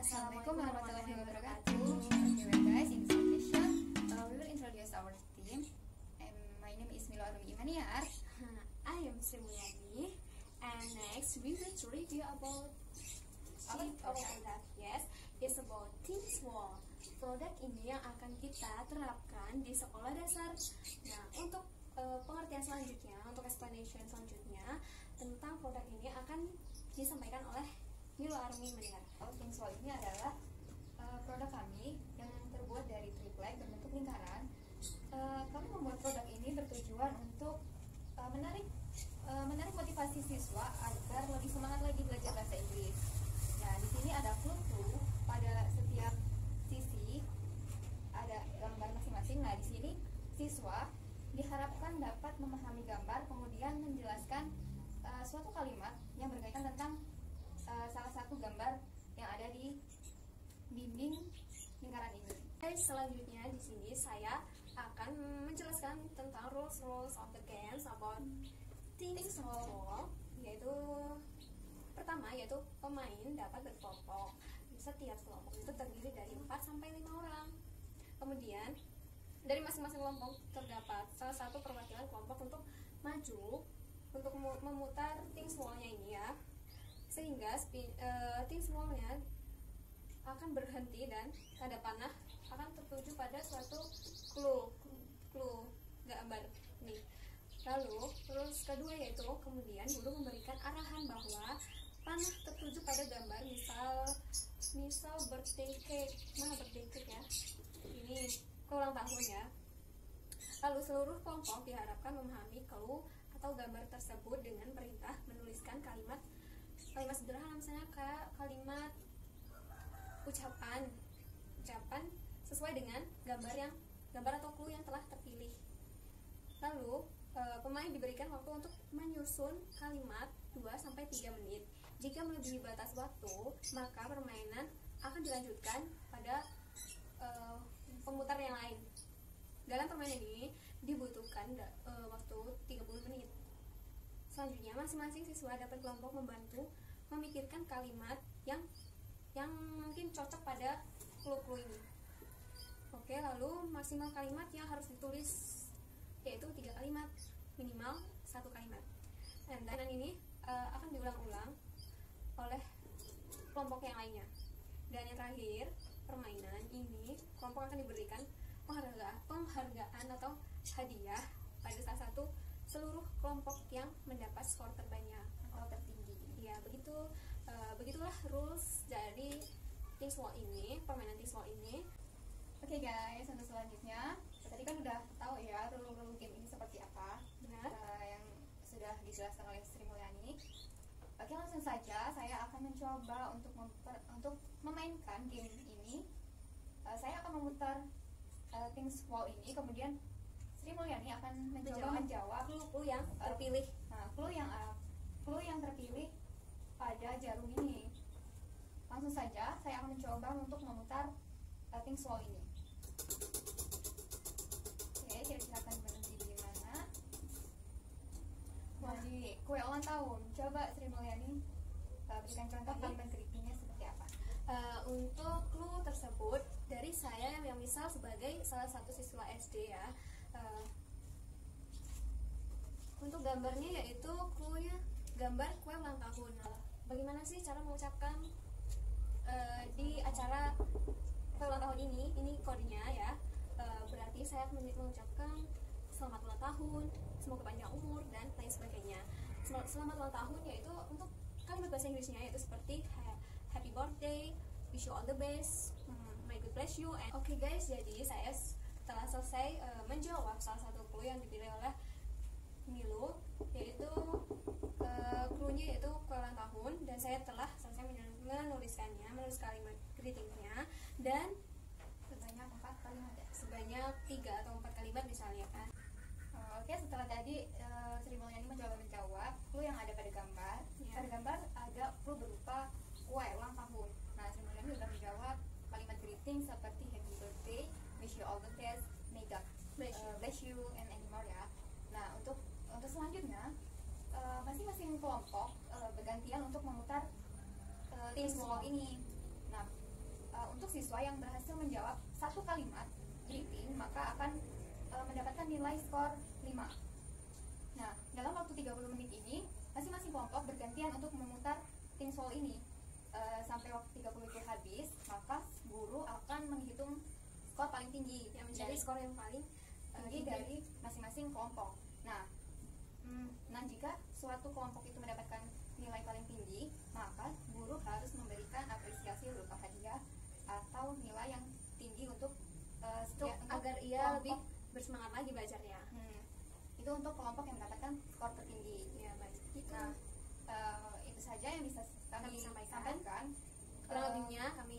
Assalamualaikum warahmatullahi wabarakatuh. Okay, guys, in this session, uh, we will introduce our team. And my name is Milo Arumi Imaniar. I am Sri Mulyani and next we will review about our product. Yes, it's about Teams Wall. Produk ini yang akan kita terapkan di sekolah dasar. Nah, untuk uh, pengertian selanjutnya, untuk explanation selanjutnya tentang produk ini akan disampaikan oleh Milo Armi Maniar. Things Wall ini adalah uh, produk kami yang terbuat dari triplek berbentuk lingkaran. Uh, kami membuat produk ini bertujuan untuk uh, menarik uh, menarik motivasi siswa agar lebih semangat lagi belajar bahasa Inggris. Nah, di sini ada clue pada setiap sisi ada gambar masing-masing. Nah, di sini siswa diharapkan dapat memahami gambar kemudian menjelaskan uh, suatu kalimat yang berkaitan tentang uh, salah satu gambar yang ada di dinding lingkaran ini. Guys, selanjutnya di sini saya akan menjelaskan tentang rules rules of the games about things yaitu pertama yaitu pemain dapat berkelompok. Setiap kelompok itu terdiri dari 4 sampai 5 orang. Kemudian dari masing-masing kelompok terdapat salah satu perwakilan kelompok untuk maju untuk memu- memutar things wall-nya ini ya. Sehingga spin, eh, things wall-nya akan berhenti dan tanda panah akan tertuju pada suatu clue. Clue. Gambar nih. Lalu terus kedua yaitu kemudian guru memberikan arahan bahwa panah tertuju pada gambar misal misal birthday mana birthday ya? Ini ulang tahun ya. Lalu seluruh kelompok diharapkan memahami clue atau gambar tersebut dengan perintah menuliskan kalimat kalimat sederhana misalnya kayak kalimat ucapan. Ucapan sesuai dengan gambar yang gambar atau clue yang telah terpilih. Lalu e, pemain diberikan waktu untuk menyusun kalimat 2 sampai 3 menit. Jika melebihi batas waktu, maka permainan akan dilanjutkan pada e, pemutar yang lain. Dalam permainan ini dibutuhkan e, waktu 30 menit. Selanjutnya, masing-masing siswa dapat kelompok membantu memikirkan kalimat yang yang mungkin cocok pada clue-clue ini. Oke, lalu maksimal kalimat yang harus ditulis yaitu tiga kalimat minimal satu kalimat. Dan dan ini eh, akan diulang-ulang oleh kelompok yang lainnya. Dan yang terakhir, permainan ini kelompok akan diberikan penghargaan, penghargaan atau hadiah pada salah satu seluruh kelompok yang mendapat skor terbanyak atau tertinggi. ya begitu eh, begitulah rules dari Wall ini permainan Wall ini Oke guys, untuk selanjutnya tadi kan udah tahu ya rule-rule game ini seperti apa benar uh, yang sudah dijelaskan oleh Sri Mulyani. Oke langsung saja saya akan mencoba untuk memper- untuk memainkan game ini. Uh, saya akan memutar uh, things wall ini, kemudian Sri Mulyani akan mencoba menjawab clue-clue yang terpilih Nah, clue yang uh, clue yang terpilih pada jarum ini. Langsung saja saya akan mencoba untuk memutar uh, things wall ini. Oke, kira-kira akan berhenti di mana? Nah, di kue ulang tahun. Coba Sri Mulyani uh, berikan contoh kalimat greetingnya seperti apa? Eh, untuk clue tersebut dari saya yang misal sebagai salah satu siswa SD ya eh, untuk gambarnya yaitu clue-nya gambar kue ulang tahun bagaimana sih cara mengucapkan eh, di acara ulang tahun ini ini kodenya ya. Eh, berarti saya mengucapkan selamat ulang tahun semoga panjang umur dan lain sebagainya. Sel- selamat ulang tahun yaitu untuk kalimat bahasa Inggrisnya yaitu seperti ha- happy birthday wish you all the best hmm, may God bless you and oke guys jadi saya telah selesai eh, menjawab salah satu clue yang dipilih oleh Milo yaitu uh, clue-nya yaitu ulang tahun dan saya telah selesai men- menuliskannya menulis kalimat greetingnya dan Sebanyak empat kalimat ya. sebanyak tiga atau empat kalimat misalnya kan Uh, Oke, setelah tadi uh, Sri Mulyani mencoba menjawab clue yang ada pada gambar. Ya. Pada gambar ada clue berupa kue ulang tahun. Nah, Sri Mulyani sudah menjawab kalimat greeting seperti happy birthday, wish you all the best, may God Bless uh, bless you and anymore ya. Nah, untuk untuk selanjutnya uh, masing-masing kelompok uh, bergantian untuk memutar uh, things wall ini. Siswa yang berhasil menjawab satu kalimat greeting maka akan uh, mendapatkan nilai skor 5. Nah, dalam waktu 30 menit ini, masing-masing kelompok bergantian untuk memutar tim sol ini. Uh, sampai waktu 30 itu habis, maka guru akan menghitung skor paling tinggi yang menjadi skor yang paling tinggi dari masing-masing kelompok. Nah, hmm, nah jika suatu kelompok itu mendapatkan nilai paling tinggi, maka guru harus memberikan apresiasi berupa hadiah bersemangat lagi belajarnya. Hmm. itu untuk kelompok yang mendapatkan skor tertinggi. Ya baik. Itu nah uh, itu saja yang bisa kami, kami sampaikan, sampaikan. Eh, kurang lebihnya kami